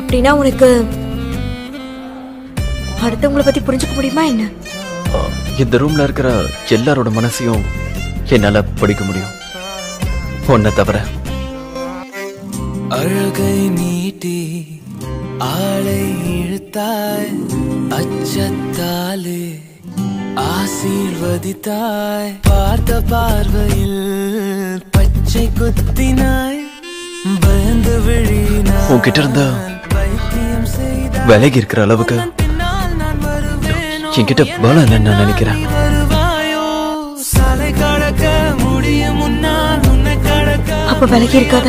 அப்படின்னா உனக்கு அடுத்தவங்கள பத்தி புரிஞ்சுக்க முடியுமா என்ன? இந்த ரூம்ல இருக்கிற எல்லாரோட மனசையும் என்னால படிக்க முடியும். உன்னை தவிர. அழகை நீட்டி ஆளை இழுத்தாய் அச்சத்தாலே ஆசீர்வதித்தாய். பார்த்த பார்வையில் பச்சை குத்தினாய். உன்கிட்ட இருந்த விலகி இருக்கிற அளவுக்கு என்கிட்ட பலம் இல்லைன்னு நான் நினைக்கிறேன். வருவாயோ? சாலை கடக்க முடியும் முன்னால் உன்னை கடக்க அப்ப விலகி இருக்காத?